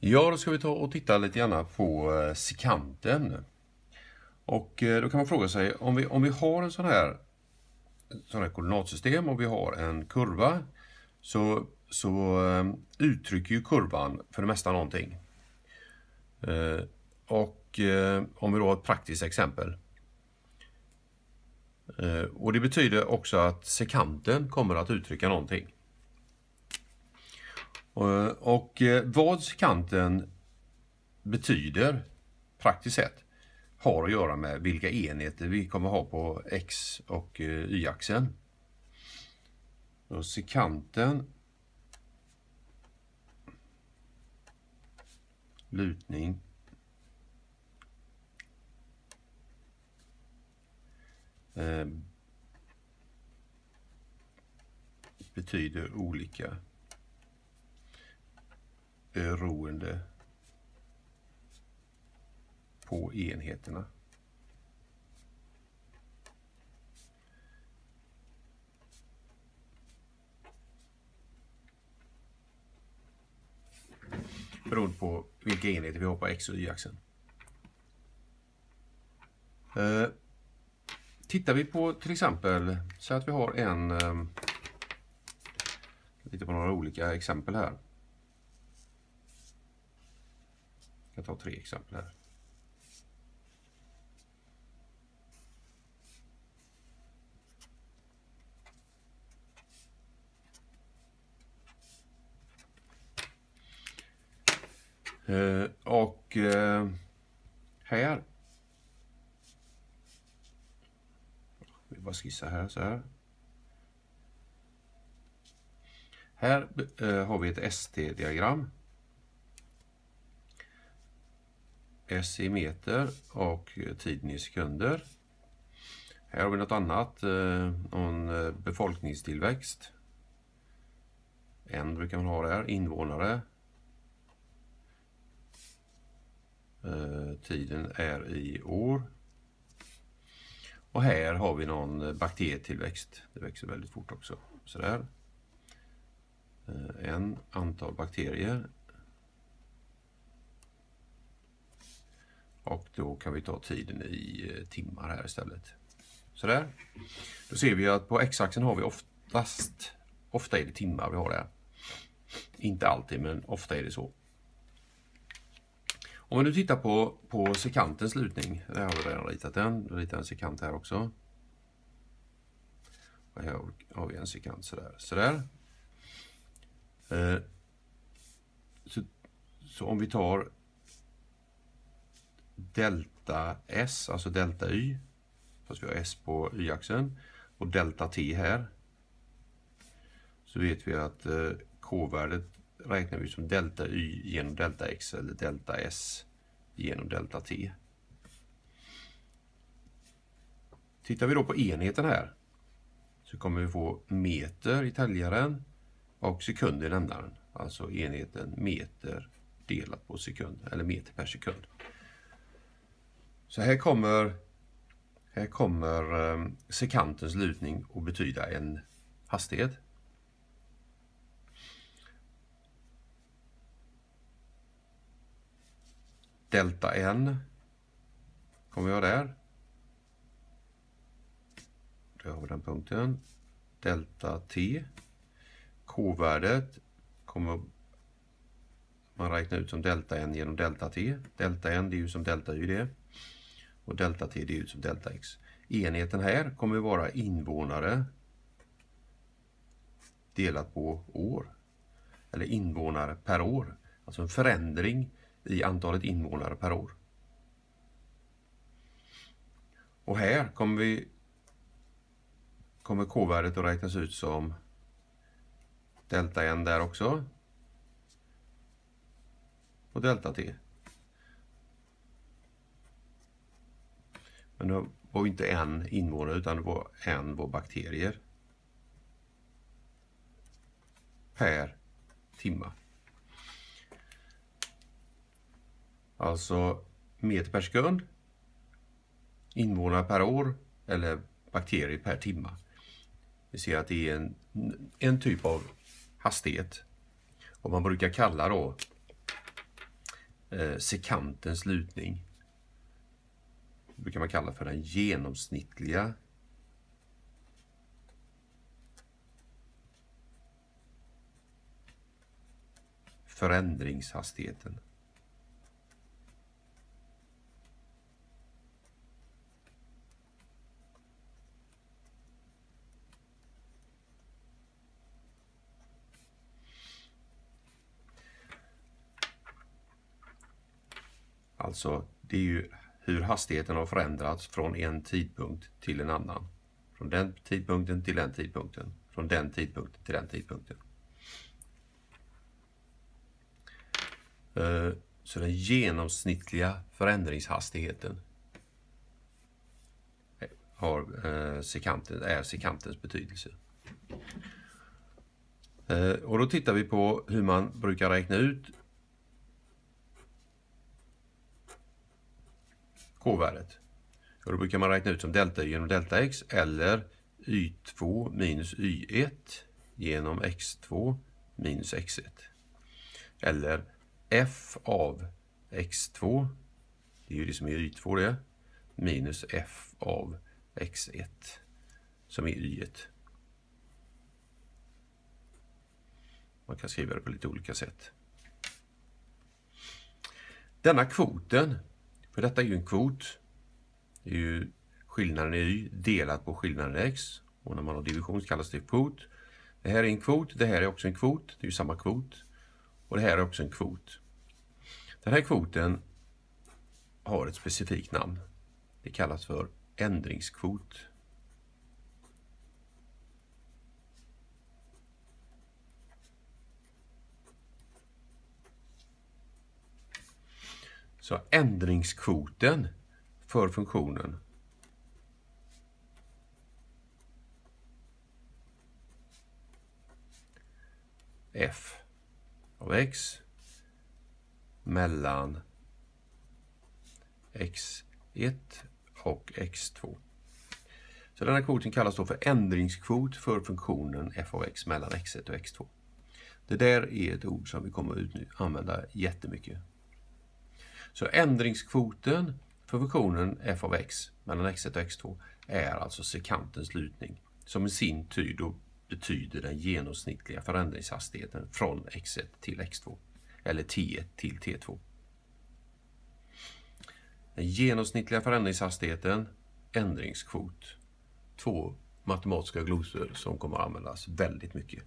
Ja, då ska vi ta och titta lite grann på eh, sekanten. Och eh, då kan man fråga sig, om vi, om vi har en sån här, sån här koordinatsystem och vi har en kurva, så, så eh, uttrycker ju kurvan för det mesta någonting. Eh, och eh, om vi då har ett praktiskt exempel. Eh, och det betyder också att sekanten kommer att uttrycka någonting. Eh, och eh, vad kanten betyder praktiskt sett har att göra med vilka enheter vi kommer ha på x och eh, y-axeln. sekanten lutning betyder olika beroende på enheterna. Beroende på vilka enheter vi har på x och y-axeln. Eh, tittar vi på till exempel, så att vi har en, eh, lite på några olika exempel här. Jag tar tre exempel här. Eh, och eh, här. Vi bara skissa här så här. Här eh, har vi ett ST-diagram. S i meter och eh, tiden i sekunder. Här har vi något annat, eh, någon eh, befolkningstillväxt. En brukar man ha där, invånare. Tiden är i år. Och här har vi någon bakterietillväxt. Det växer väldigt fort också. Sådär. En antal bakterier Och då kan vi ta tiden i eh, timmar här istället. Sådär. Då ser vi att på x-axeln har vi oftast, ofta är det timmar vi har där. Inte alltid, men ofta är det så. Om vi nu tittar på, på sekantens lutning, där har vi redan ritat den, Då ritar en sekant här också. Och här har vi en sekant sådär. sådär. Eh, så, så om vi tar delta S, alltså delta Y, fast vi har S på Y-axeln, och delta T här, så vet vi att eh, K-värdet räknar vi som delta Y genom delta X eller delta S genom delta T. Tittar vi då på enheten här så kommer vi få meter i täljaren och sekund i nämnaren. Alltså enheten meter delat på sekund, eller meter per sekund. Så här kommer, här kommer ehm, sekantens lutning att betyda en hastighet. Delta n kommer vi ha där. Där har vi den punkten. Delta t. K-värdet kommer man räkna ut som delta n genom delta t. Delta n det är ju som delta y det och delta t det är ut som delta x. Enheten här kommer att vara invånare delat på år. Eller invånare per år. Alltså en förändring i antalet invånare per år. Och här kommer vi kommer k-värdet att räknas ut som delta n där också. Och delta t. Men det var inte en invånare utan det var en var bakterier. Per timma. Alltså meter per sekund, invånare per år eller bakterier per timma. Vi ser att det är en, en typ av hastighet. Och man brukar kalla då eh, sekantens lutning. Det brukar man kalla för den genomsnittliga förändringshastigheten. Alltså, det är ju hur hastigheten har förändrats från en tidpunkt till en annan. Från den tidpunkten till den tidpunkten. Från den tidpunkten till den tidpunkten. Eh, så den genomsnittliga förändringshastigheten har eh, sekanten, är sekantens betydelse. Eh, och då tittar vi på hur man brukar räkna ut k-värdet. Och då brukar man räkna ut som delta y genom delta x eller y2 minus y1 genom x2 minus x1. Eller f av x2, det är ju det som är y2 det, minus f av x1 som är y1. Man kan skriva det på lite olika sätt. Denna kvoten för detta är ju en kvot. Det är ju skillnaden i y delat på skillnaden i x. Och när man har division kallas det kvot. Det här är en kvot, det här är också en kvot. Det är ju samma kvot. Och det här är också en kvot. Den här kvoten har ett specifikt namn. Det kallas för ändringskvot. Så ändringskvoten för funktionen f av x mellan x1 och x2. Så den här kvoten kallas då för ändringskvot för funktionen f av x mellan x1 och x2. Det där är ett ord som vi kommer att använda jättemycket så ändringskvoten för funktionen f av x mellan x1 och x2 är alltså sekantens lutning som i sin tur då betyder den genomsnittliga förändringshastigheten från x1 till x2 eller t1 till t2. Den genomsnittliga förändringshastigheten, ändringskvot. Två matematiska glosor som kommer att användas väldigt mycket.